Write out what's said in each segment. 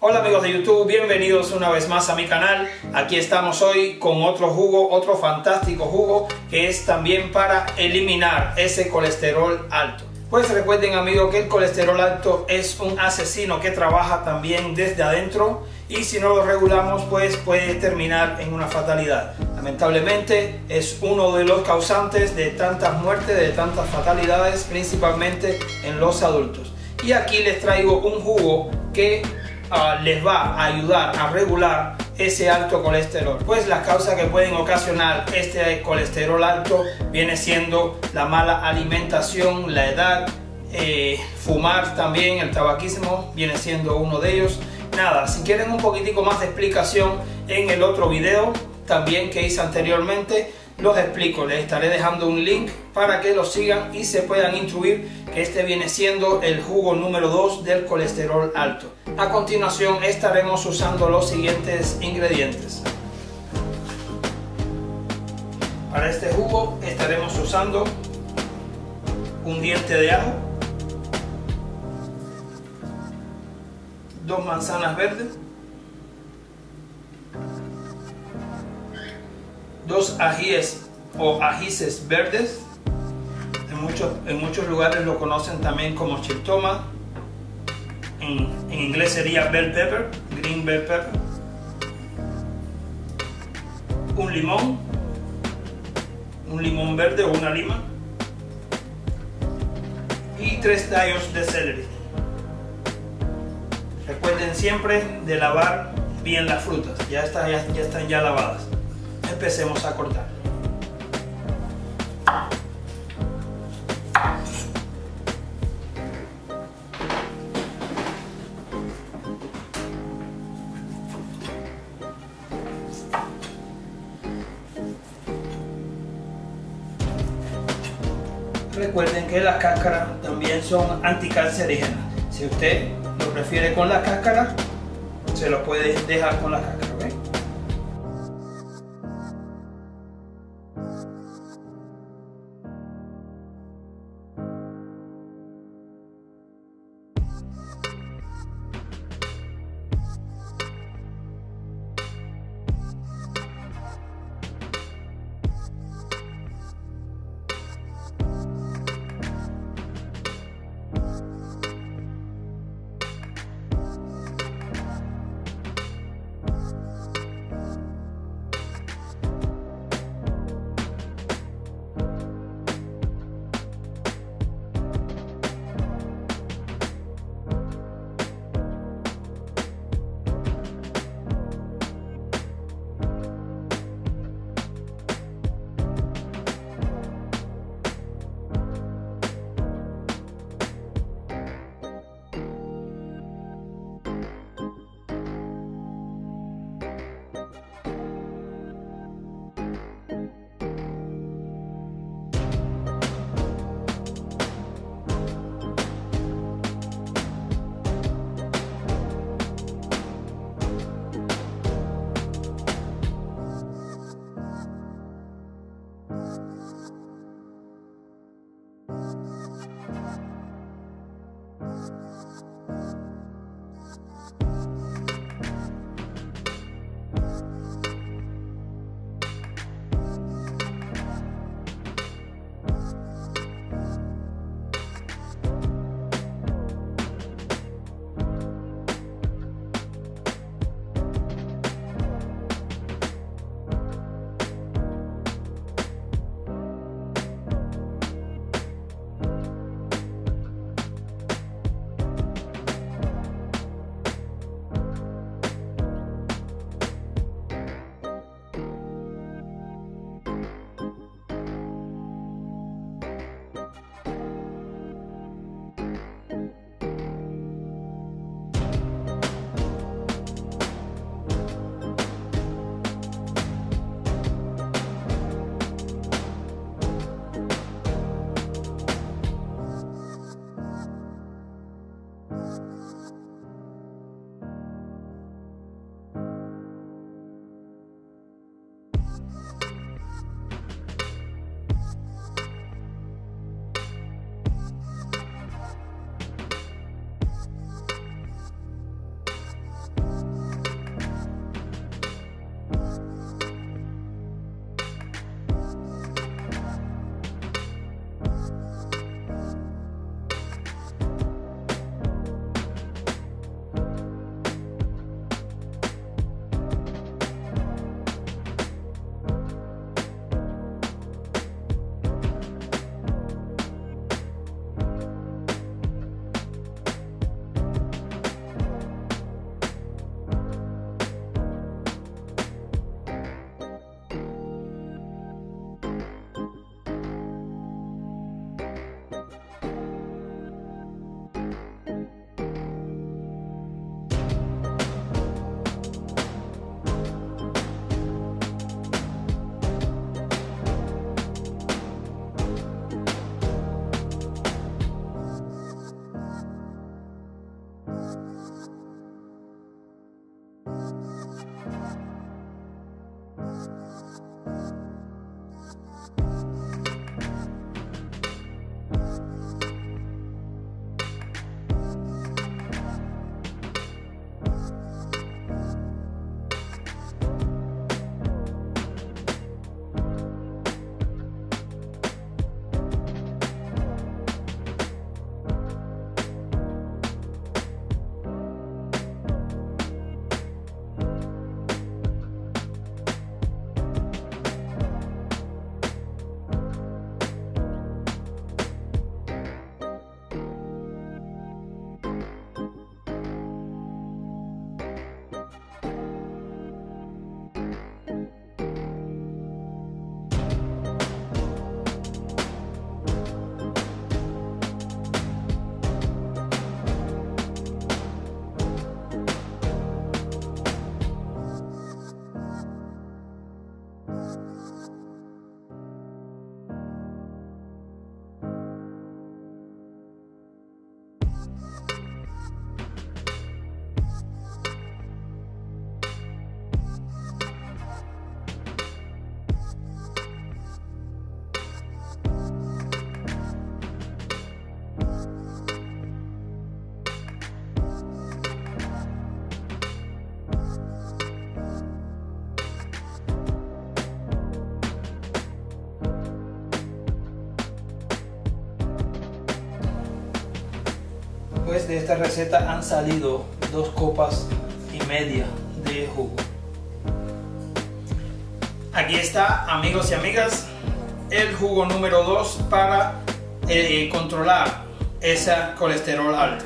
Hola amigos de YouTube, bienvenidos una vez más a mi canal. Aquí estamos hoy con otro jugo, otro fantástico jugo que es también para eliminar ese colesterol alto. Pues recuerden amigos que el colesterol alto es un asesino que trabaja también desde adentro y si no lo regulamos pues puede terminar en una fatalidad. Lamentablemente es uno de los causantes de tantas muertes, de tantas fatalidades, principalmente en los adultos. Y aquí les traigo un jugo que Ah, les va a ayudar a regular ese alto colesterol. Pues las causas que pueden ocasionar este colesterol alto viene siendo la mala alimentación, la edad, eh, fumar también, el tabaquismo viene siendo uno de ellos. Nada, si quieren un poquitico más de explicación en el otro video también que hice anteriormente, los explico, les estaré dejando un link para que lo sigan y se puedan instruir que este viene siendo el jugo número 2 del colesterol alto. A continuación estaremos usando los siguientes ingredientes. Para este jugo estaremos usando un diente de ajo, dos manzanas verdes, dos ajíes o ajíes verdes. En muchos, en muchos lugares lo conocen también como chiltoma. En, en inglés sería bell pepper, green bell pepper. Un limón, un limón verde o una lima. Y tres tallos de celery. Recuerden siempre de lavar bien las frutas, ya, está, ya, ya están ya lavadas empecemos a cortar. Recuerden que las cáscaras también son anticancerígenas. Si usted lo prefiere con la cáscara, se lo puede dejar con la cáscara. Música esta receta han salido dos copas y media de jugo. Aquí está, amigos y amigas, el jugo número 2 para eh, controlar ese colesterol alto.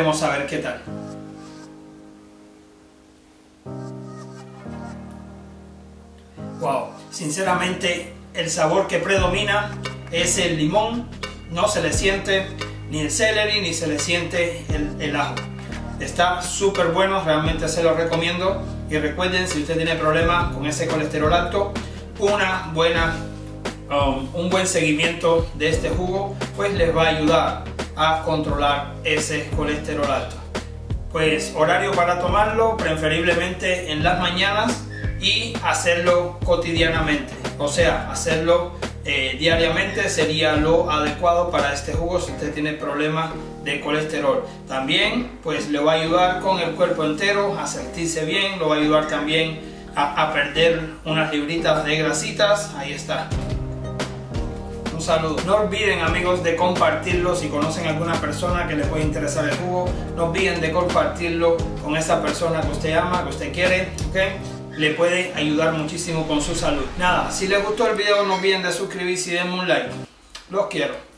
A ver qué tal. Wow, sinceramente el sabor que predomina es el limón, no se le siente ni el celery ni se le siente el, el ajo. Está súper bueno, realmente se lo recomiendo. Y recuerden, si usted tiene problemas con ese colesterol alto, una buena, um, un buen seguimiento de este jugo, pues les va a ayudar a controlar ese colesterol alto. Pues horario para tomarlo, preferiblemente en las mañanas y hacerlo cotidianamente. O sea, hacerlo eh, diariamente sería lo adecuado para este jugo si usted tiene problemas de colesterol. También pues le va a ayudar con el cuerpo entero a sentirse bien, lo va a ayudar también a, a perder unas libritas de grasitas. Ahí está. Un saludo. No olviden amigos de compartirlo si conocen a alguna persona que les puede interesar el jugo. No olviden de compartirlo con esa persona que usted ama, que usted quiere. ¿okay? le puede ayudar muchísimo con su salud. Nada, si les gustó el video no olviden de suscribirse y denme un like. Los quiero.